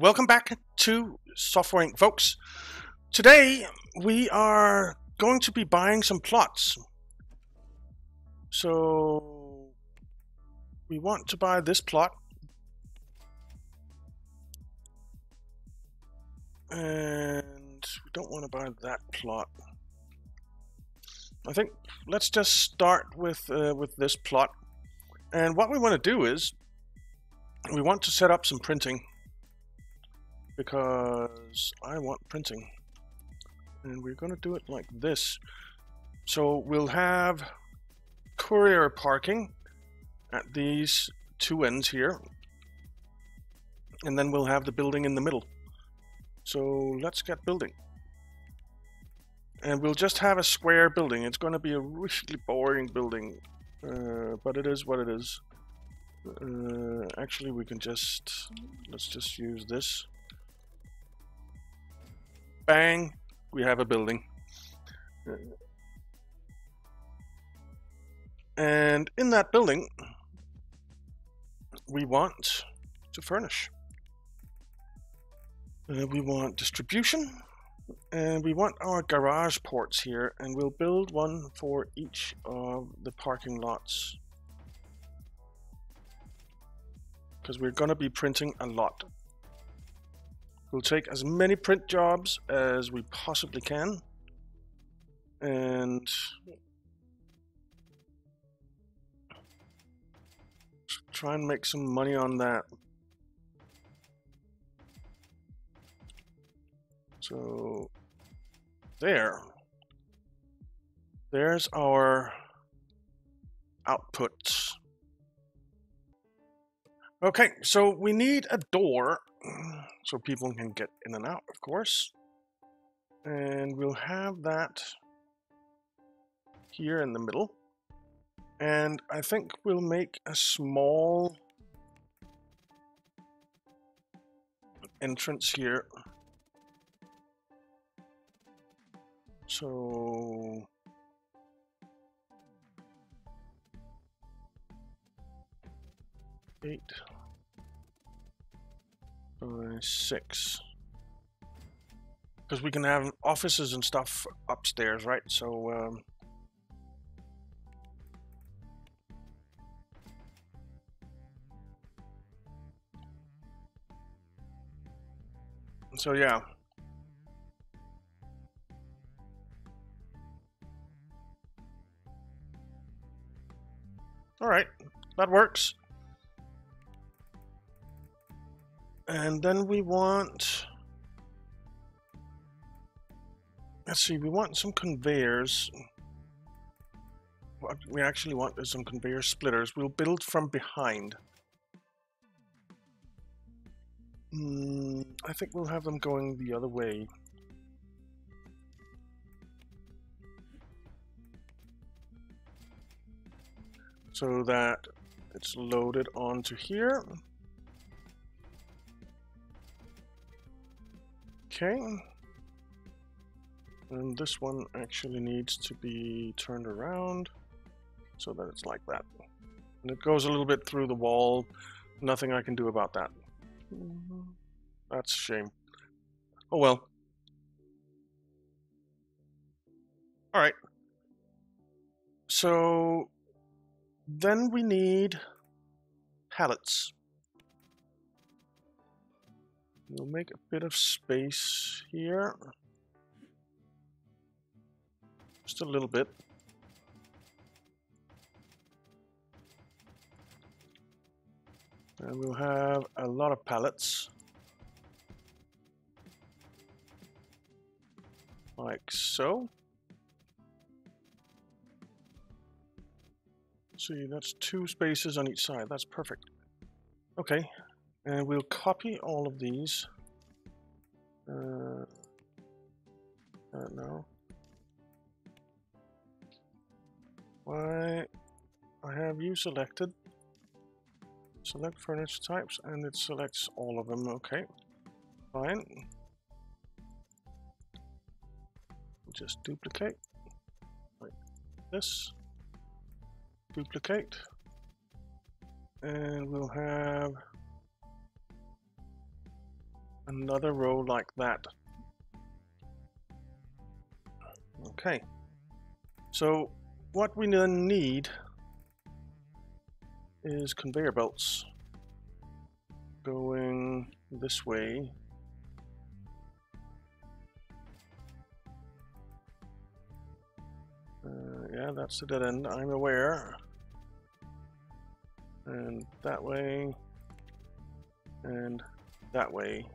welcome back to Software Inc. folks. Today we are going to be buying some plots. So we want to buy this plot. And we don't want to buy that plot. I think let's just start with uh, with this plot. And what we want to do is we want to set up some printing because I want printing. And we're going to do it like this. So we'll have courier parking at these two ends here. And then we'll have the building in the middle. So let's get building. And we'll just have a square building. It's going to be a really boring building. Uh, but it is what it is. Uh, actually, we can just... Let's just use this. Bang! We have a building. And in that building, we want to furnish. Uh, we want distribution, and we want our garage ports here, and we'll build one for each of the parking lots. Because we're going to be printing a lot. We'll take as many print jobs as we possibly can. And try and make some money on that. So there. There's our outputs. Okay, so we need a door so people can get in and out, of course. And we'll have that here in the middle. And I think we'll make a small entrance here. So eight six. Because we can have offices and stuff upstairs, right? So, um, so yeah. All right, that works. And then we want, let's see, we want some conveyors. What we actually want is some conveyor splitters. We'll build from behind. Mm, I think we'll have them going the other way. So that it's loaded onto here. Okay. And this one actually needs to be turned around so that it's like that. And it goes a little bit through the wall. Nothing I can do about that. That's a shame. Oh well. Alright. So then we need pallets. We'll make a bit of space here. Just a little bit. And we'll have a lot of pallets. Like so. See, that's two spaces on each side. That's perfect. Okay, and we'll copy all of these. Uh, uh, no. Why? I have you selected. Select furniture types and it selects all of them. Okay, fine. Just duplicate like this. Duplicate. And we'll have another row like that. Okay. So what we then need is conveyor belts going this way. Uh, yeah, that's the dead end, I'm aware. And that way, and that way.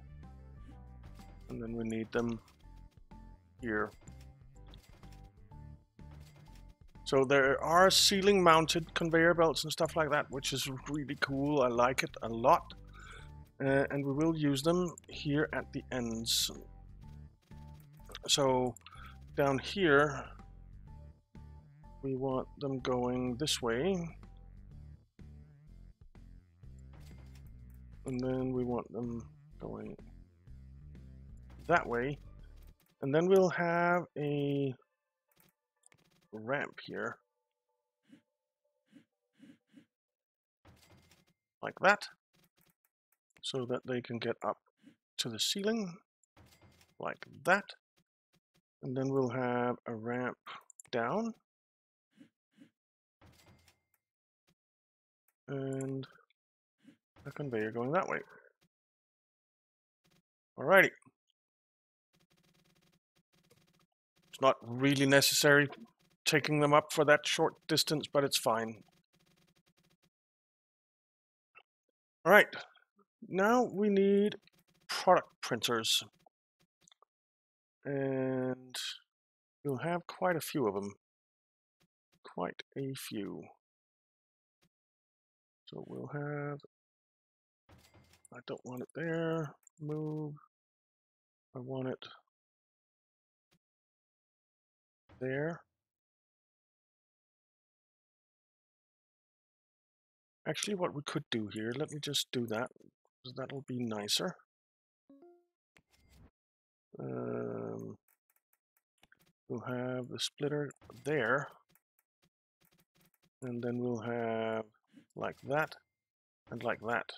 And then we need them here. So there are ceiling mounted conveyor belts and stuff like that, which is really cool. I like it a lot. Uh, and we will use them here at the ends. So down here, we want them going this way. And then we want them going that way. And then we'll have a ramp here. Like that. So that they can get up to the ceiling. Like that. And then we'll have a ramp down. And a conveyor going that way. Alrighty. It's not really necessary taking them up for that short distance, but it's fine. All right, now we need product printers. And we'll have quite a few of them. Quite a few. So we'll have, I don't want it there, move, I want it there. Actually, what we could do here, let me just do that, that'll be nicer. Um, we'll have the splitter there, and then we'll have like that, and like that.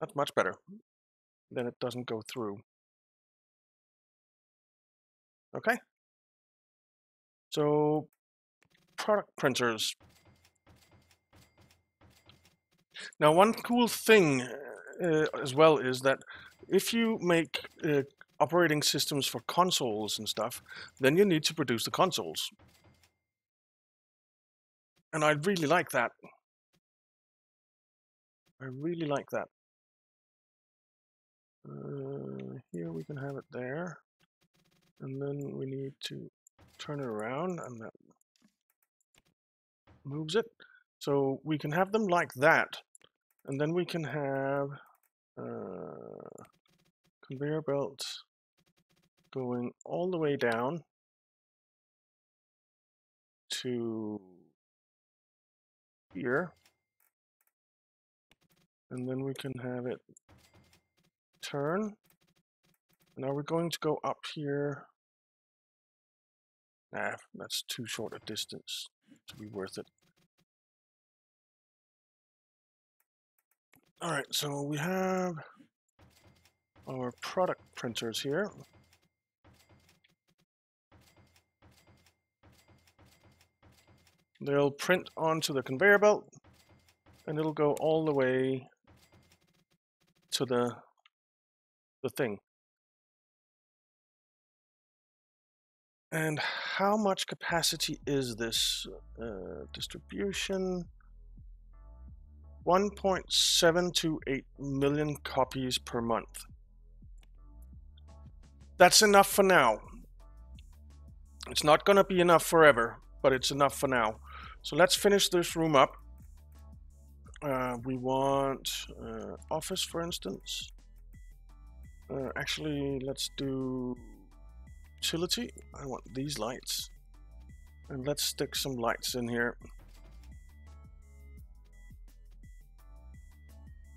That's much better. Then it doesn't go through. Okay. So, product printers. Now, one cool thing uh, as well is that if you make uh, operating systems for consoles and stuff, then you need to produce the consoles. And I really like that. I really like that. Uh, here we can have it there. And then we need to turn it around and that moves it. So we can have them like that. And then we can have uh, conveyor belts going all the way down to here. And then we can have it turn. Now we're going to go up here. Nah, that's too short a distance to be worth it. All right, so we have our product printers here. They'll print onto the conveyor belt and it'll go all the way to the the thing. And how much capacity is this uh, distribution? 1.728 million copies per month. That's enough for now. It's not going to be enough forever, but it's enough for now. So let's finish this room up. Uh, we want uh, office, for instance. Uh, actually, let's do utility. I want these lights. And let's stick some lights in here.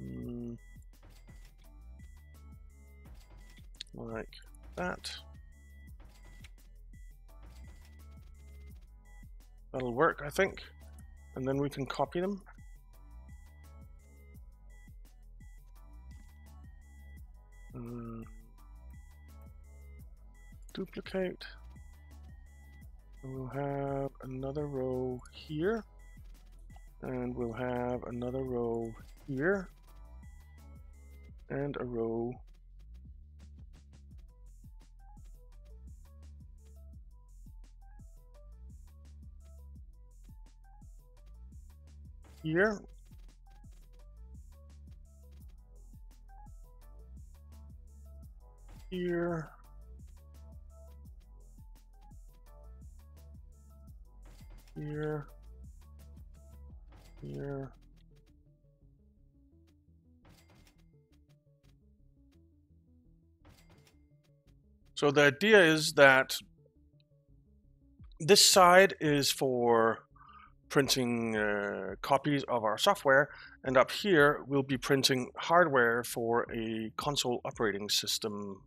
Mm. Like that. That'll work, I think. And then we can copy them. Um, duplicate. We'll have another row here. And we'll have another row here. And a row here. Here. Here. Here. So the idea is that this side is for printing uh, copies of our software, and up here we'll be printing hardware for a console operating system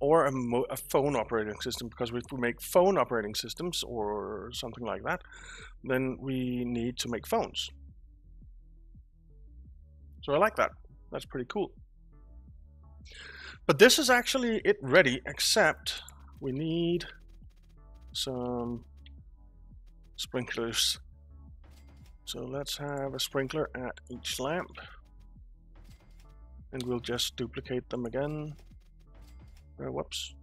or a, a, phone operating system, because if we make phone operating systems or something like that, then we need to make phones. So I like that. That's pretty cool. But this is actually it ready, except we need some sprinklers. So let's have a sprinkler at each lamp. And we'll just duplicate them again. Uh, whoops.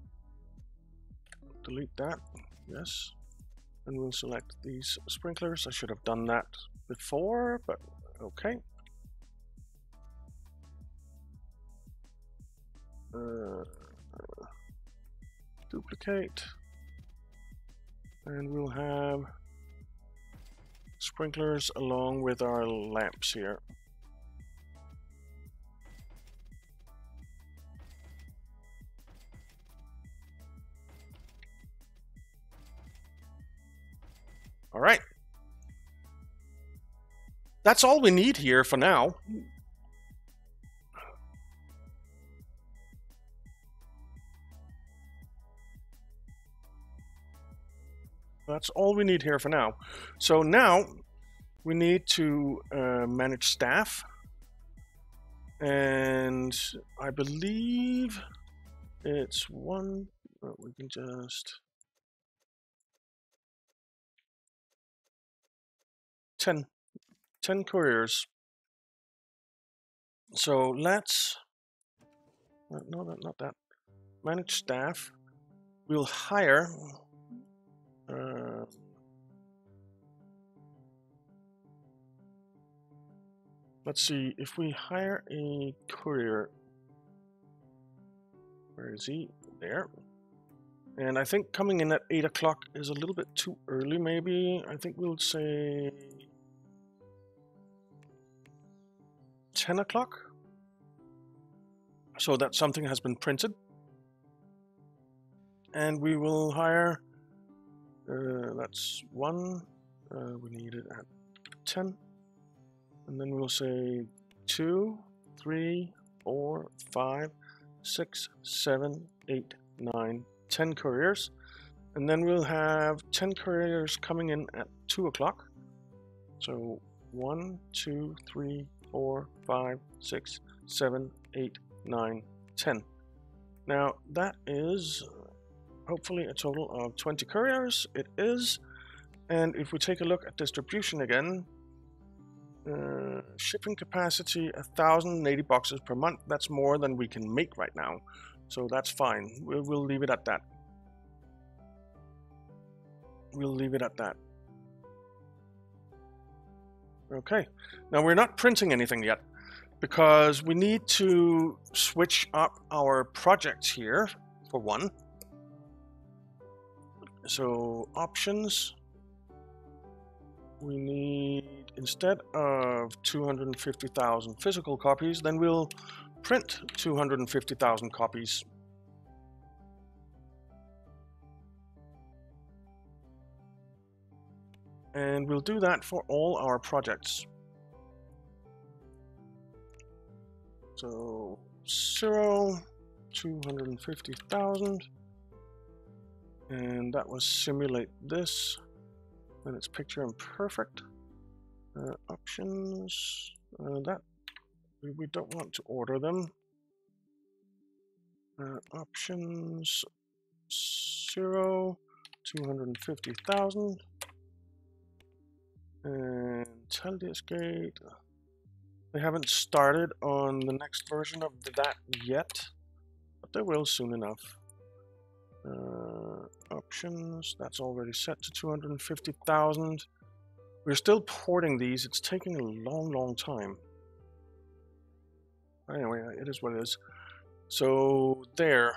Delete that. Yes. And we'll select these sprinklers. I should have done that before, but okay. Uh, duplicate. And we'll have sprinklers along with our lamps here. All right. That's all we need here for now. That's all we need here for now. So now we need to uh, manage staff. And I believe it's one, we can just 10, 10 couriers. So let's, uh, no, not that, manage staff. We'll hire uh, let's see, if we hire a courier, where is he? There. And I think coming in at 8 o'clock is a little bit too early, maybe. I think we'll say 10 o'clock. So that something has been printed. And we will hire uh, that's one. Uh, we need it at 10. And then we'll say two, three, four, five, six, seven, eight, nine, 10 couriers. And then we'll have 10 couriers coming in at 2 o'clock. So one, two, three, four, five, six, seven, eight, nine, 10. Now that is hopefully a total of 20 couriers. It is. And if we take a look at distribution again, uh, shipping capacity 1,080 boxes per month. That's more than we can make right now. So that's fine. We'll, we'll leave it at that. We'll leave it at that. Okay. Now we're not printing anything yet because we need to switch up our projects here for one. So options, we need, instead of 250,000 physical copies, then we'll print 250,000 copies. And we'll do that for all our projects. So zero, 250,000 and that was simulate this and it's picture imperfect uh, options uh, that we, don't want to order them Uh, options zero, 250,000. And Gate. They haven't started on the next version of that yet, but they will soon enough. Uh, options, that's already set to 250,000. We're still porting these, it's taking a long, long time. Anyway, it is what it is. So, there.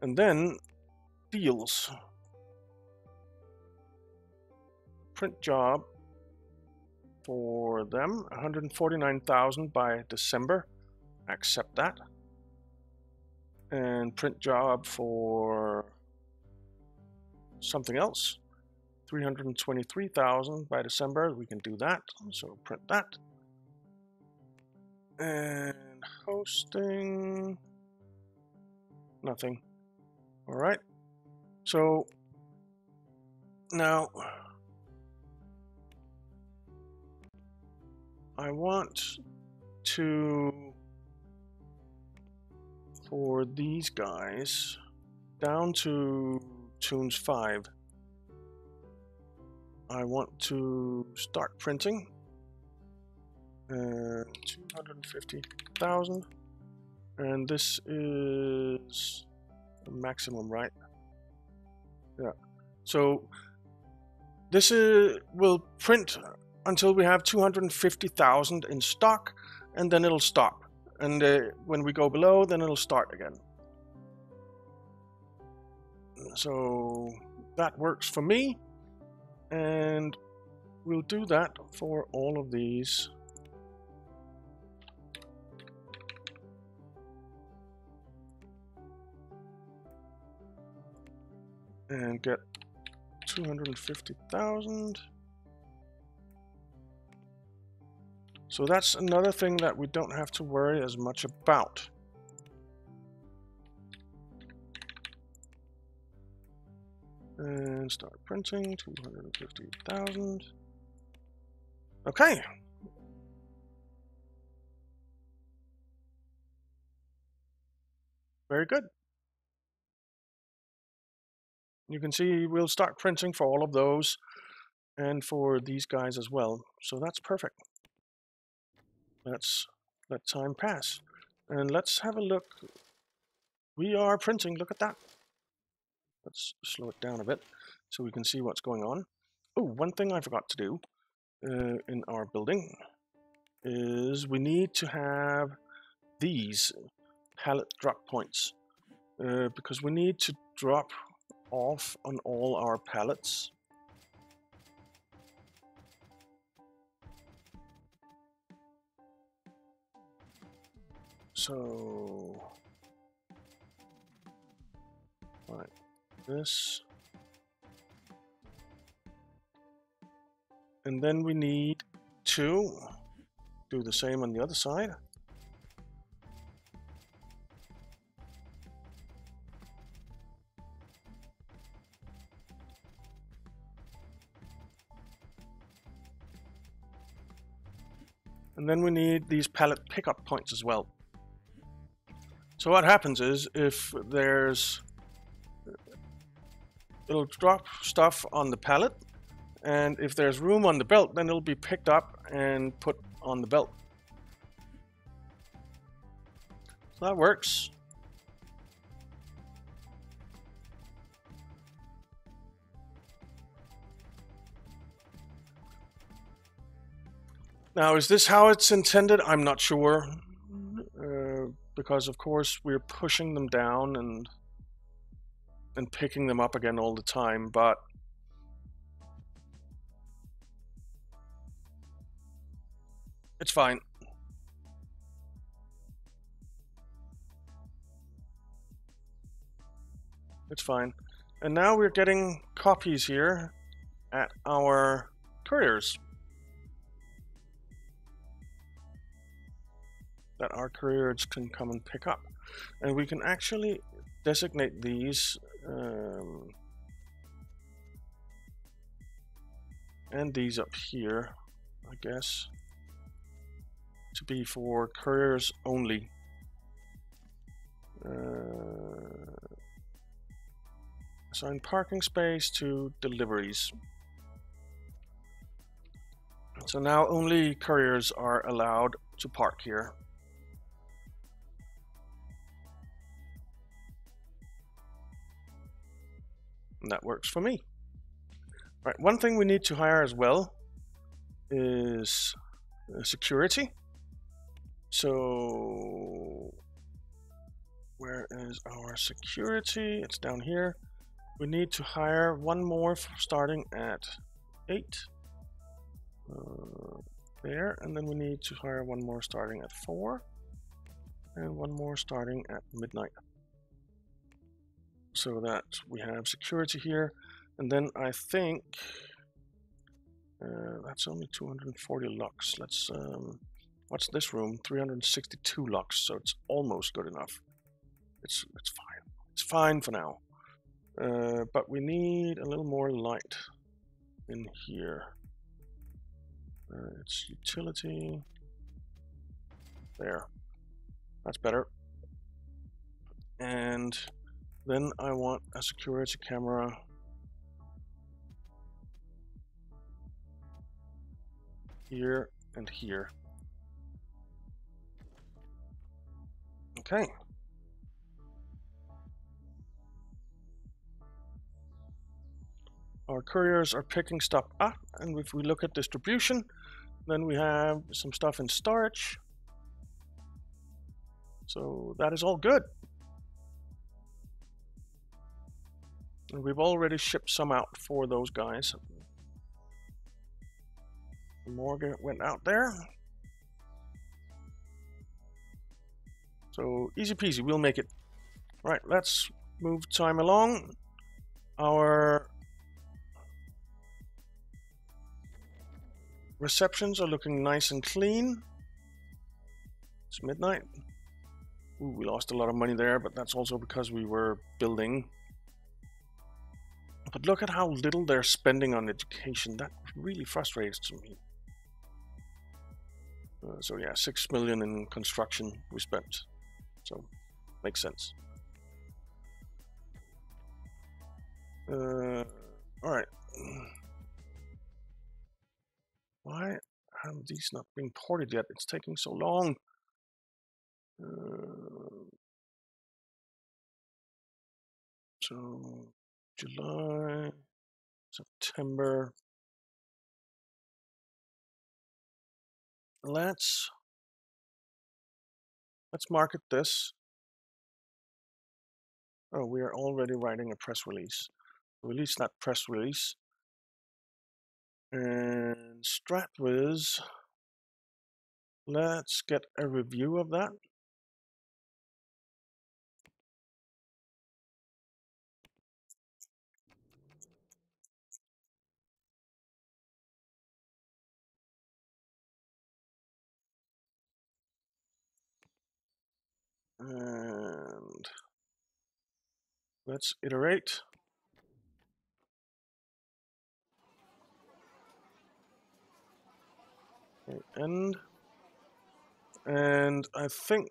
And then, deals. Print job for them, 149,000 by December. Accept that. And print job for something else. 323,000 by December. We can do that. So print that. And hosting. Nothing. All right. So now I want to, for these guys, down to tunes 5, I want to start printing. Uh, 250,000. And this is the maximum, right? Yeah. So this is will print until we have 250,000 in stock and then it'll stop. And uh, when we go below, then it'll start again. So that works for me. And we'll do that for all of these. And get 250,000. So that's another thing that we don't have to worry as much about. And start printing, 250,000. Okay. Very good. You can see we'll start printing for all of those and for these guys as well. So that's perfect. Let's let time pass. And let's have a look. We are printing, look at that. Let's slow it down a bit so we can see what's going on. Oh, one thing I forgot to do uh, in our building is we need to have these pallet drop points uh, because we need to drop off on all our pallets So, like this. And then we need to do the same on the other side. And then we need these pallet pickup points as well. So what happens is if there's it'll drop stuff on the pallet and if there's room on the belt then it'll be picked up and put on the belt. So that works. Now, is this how it's intended? I'm not sure because of course we're pushing them down and and picking them up again all the time, but it's fine. It's fine. And now we're getting copies here at our couriers. That our couriers can come and pick up. And we can actually designate these um, and these up here, I guess, to be for couriers only. Uh, assign parking space to deliveries. So now only couriers are allowed to park here. And that works for me. Right, one thing we need to hire as well is uh, security. So where is our security? It's down here. We need to hire one more starting at 8. Uh, there, and then we need to hire one more starting at 4. And one more starting at midnight. So that we have security here. And then I think uh, that's only 240 lux. Let's um, what's this room? 362 lux. So it's almost good enough. It's it's fine. It's fine for now. Uh, but we need a little more light in here. Uh, it's utility. There. That's better. And then I want a security camera. Here and here. Okay. Our couriers are picking stuff up, and if we look at distribution, then we have some stuff in storage. So that is all good. We've already shipped some out for those guys. Morgan went out there. So easy peasy, we'll make it. Right, let's move time along. Our receptions are looking nice and clean. It's midnight. Ooh, we lost a lot of money there, but that's also because we were building. But look at how little they're spending on education. That really frustrates me. Uh, so yeah, six million in construction we spent. So makes sense. Uh, all right. Why have these not been ported yet? It's taking so long. Uh, so July, September. Let's let's market this. Oh, we are already writing a press release. Release that press release. And StratWiz, let's get a review of that. And let's iterate. end. And I think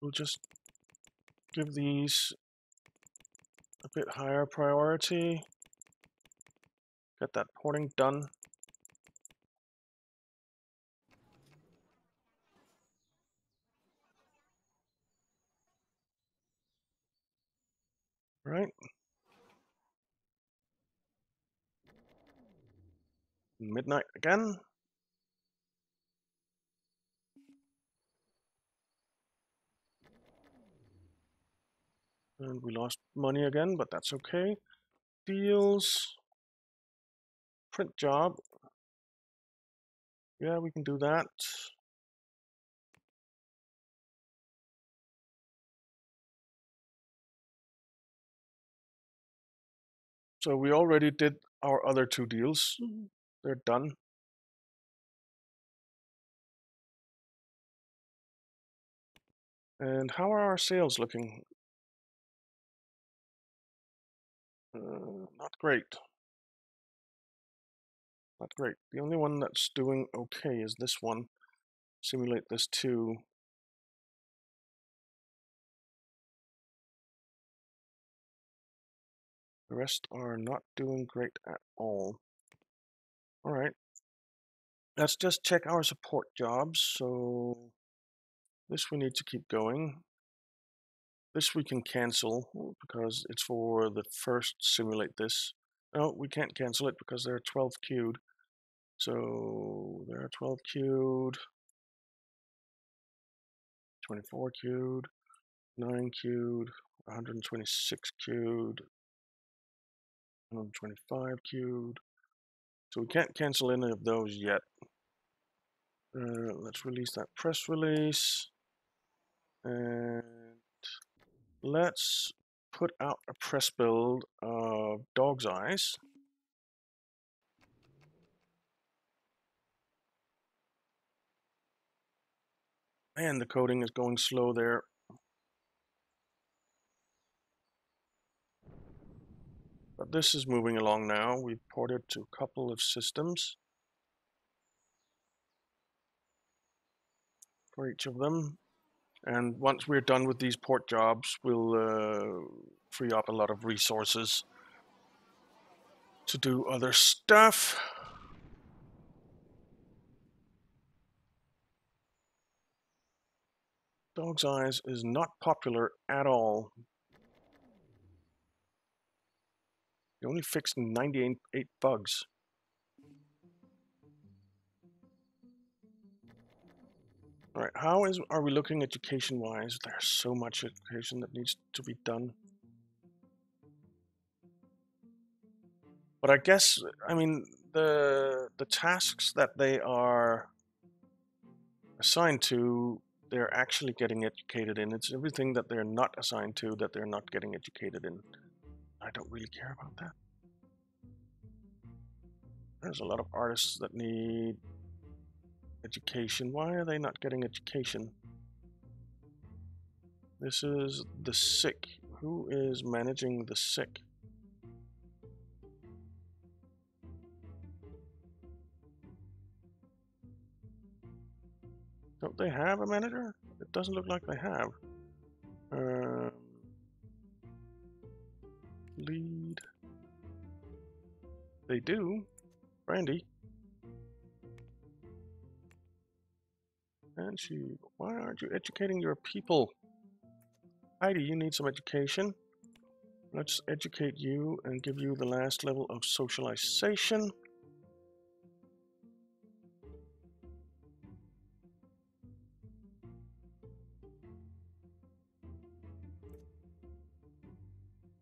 we'll just give these a bit higher priority. Get that porting done. Right. Midnight again. And we lost money again, but that's okay. Deals. Print job. Yeah, we can do that. So we already did our other two deals. They're done. And how are our sales looking? Uh, not great. Not great. The only one that's doing okay is this one. Simulate this too. The rest are not doing great at all. All right. Let's just check our support jobs. So this we need to keep going. This we can cancel because it's for the first simulate this. No, we can't cancel it because they're 12 queued. So there are 12 queued, 24 queued, 9 queued, 126 queued, 125 cubed. So we can't cancel any of those yet. Uh, let's release that press release. And let's put out a press build of Dog's Eyes. Man, the coding is going slow there. This is moving along now. We've ported to a couple of systems for each of them. And once we're done with these port jobs, we'll uh, free up a lot of resources to do other stuff. Dog's Eyes is not popular at all. You only fixed 98 bugs. All right, how is are we looking education-wise? There's so much education that needs to be done. But I guess, I mean, the the tasks that they are assigned to, they're actually getting educated in. It's everything that they're not assigned to that they're not getting educated in. I don't really care about that. There's a lot of artists that need education. Why are they not getting education? This is the sick. Who is managing the sick? Don't they have a manager? It doesn't look like they have. Um, lead. They do. Brandy. And she, why aren't you educating your people? Heidi, you need some education. Let's educate you and give you the last level of socialization.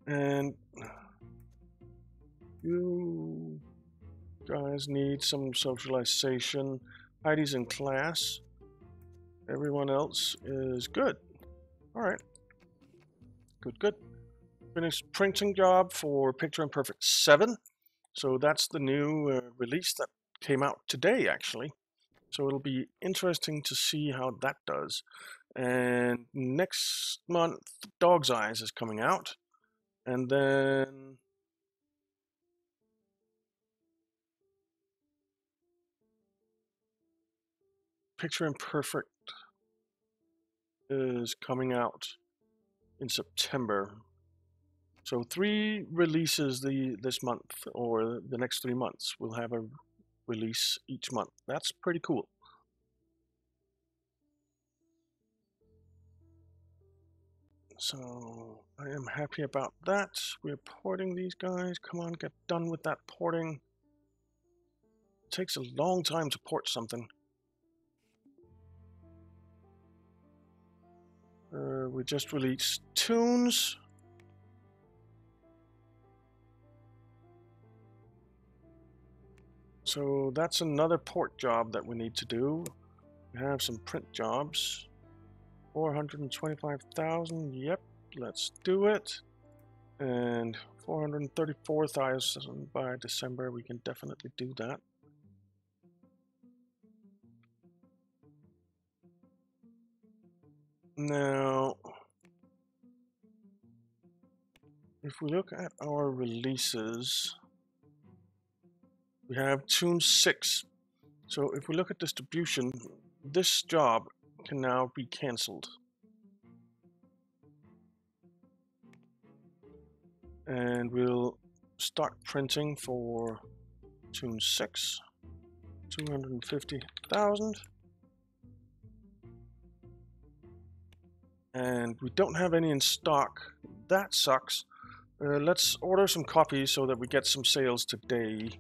And you guys need some socialization. Heidi's in class. Everyone else is good. All right. Good, good. Finished printing job for Picture Imperfect 7. So that's the new uh, release that came out today, actually. So it'll be interesting to see how that does. And next month, Dog's Eyes is coming out. And then Picture Imperfect is coming out in September. So three releases the this month or the next three months. We'll have a release each month. That's pretty cool. So I am happy about that. We're porting these guys. Come on, get done with that porting. It takes a long time to port something. Uh, we just released tunes. So that's another port job that we need to do. We have some print jobs. 425,000, yep, let's do it. And 434,000 by December, we can definitely do that. Now, if we look at our releases, we have Tune 6. So if we look at distribution, this job can now be cancelled. And we'll start printing for Tune 6. 250,000. And we don't have any in stock. That sucks. Uh, let's order some copies so that we get some sales today.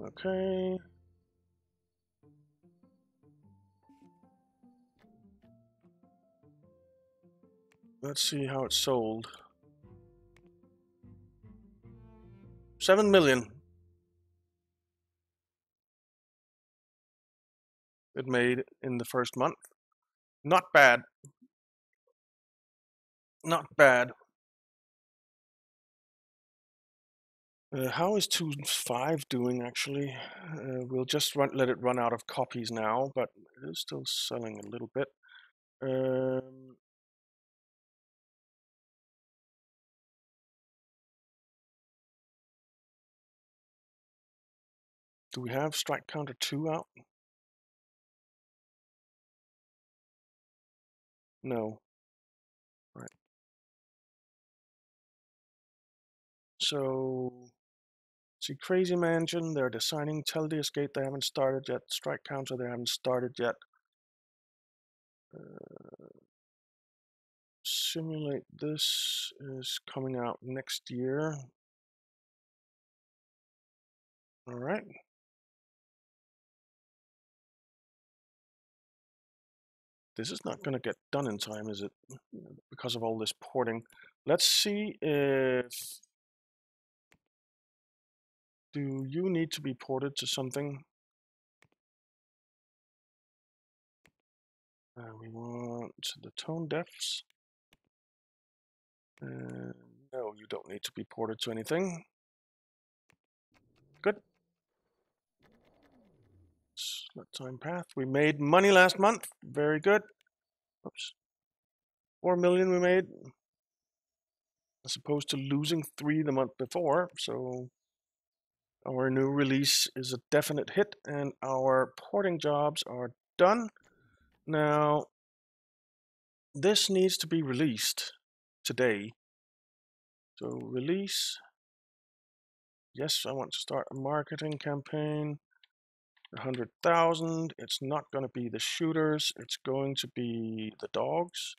Okay. Let's see how it's sold. Seven million. It made in the first month. Not bad. Not bad. Uh, how is 2.5 doing actually? Uh, we'll just run, let it run out of copies now, but it is still selling a little bit. Um, do we have Strike Counter 2 out? No. Right. So, see, Crazy Mansion, they're designing Teldius Gate, they haven't started yet. Strike Counter, they haven't started yet. Uh, simulate this is coming out next year. All right. This is not going to get done in time, is it? Because of all this porting. Let's see if... Do you need to be ported to something? Uh, we want the tone depths. Uh, no, you don't need to be ported to anything. Good. Let time path. We made money last month. Very good. Oops. Four million we made. As opposed to losing three the month before. So our new release is a definite hit and our porting jobs are done. Now, this needs to be released today. So release. Yes, I want to start a marketing campaign. 100,000. It's not going to be the shooters. It's going to be the dogs.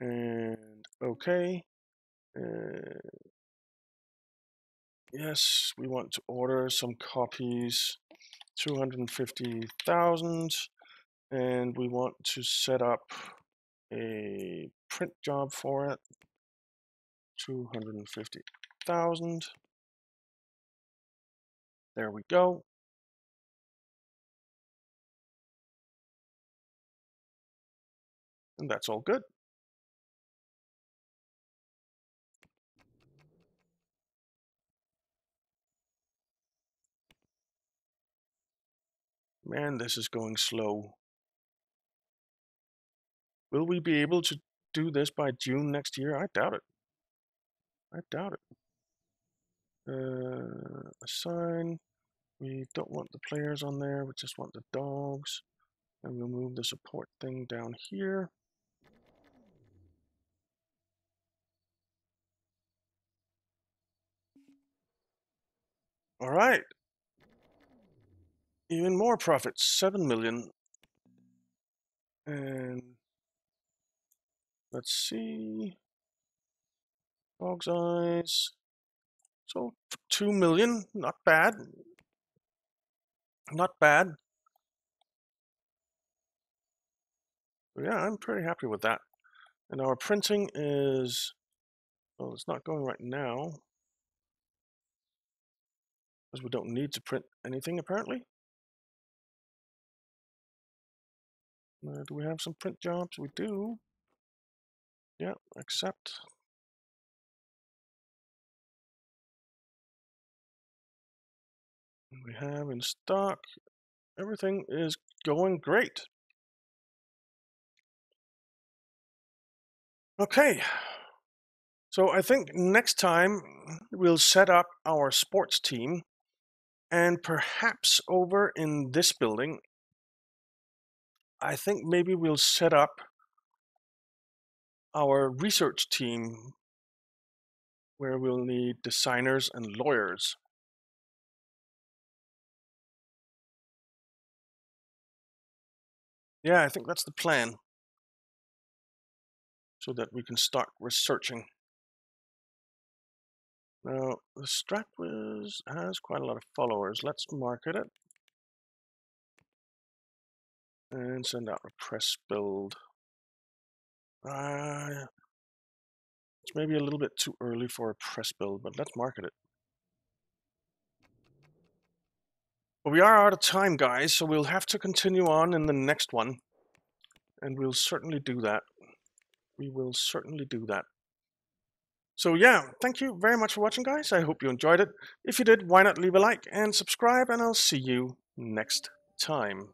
And okay. Uh, yes, we want to order some copies. 250,000. And we want to set up a print job for it. 250,000. There we go. And that's all good. Man, this is going slow. Will we be able to do this by June next year? I doubt it. I doubt it. Uh, assign. We don't want the players on there. We just want the dogs. And we'll move the support thing down here. All right. Even more profits, 7 million. And let's see. Dog's eyes. So 2 million, not bad. Not bad. But yeah, I'm pretty happy with that. And our printing is, well, it's not going right now because we don't need to print anything apparently. Uh, do we have some print jobs? We do. Yeah, accept. We have in stock. Everything is going great. Okay. So I think next time we'll set up our sports team and perhaps over in this building, I think maybe we'll set up our research team where we'll need designers and lawyers. Yeah, I think that's the plan. So that we can start researching. Now, the StratWiz has quite a lot of followers. Let's market it. And send out a press build. Uh, it's maybe a little bit too early for a press build, but let's market it. But we are out of time, guys, so we'll have to continue on in the next one. And we'll certainly do that. We will certainly do that. So yeah, thank you very much for watching, guys. I hope you enjoyed it. If you did, why not leave a like and subscribe, and I'll see you next time.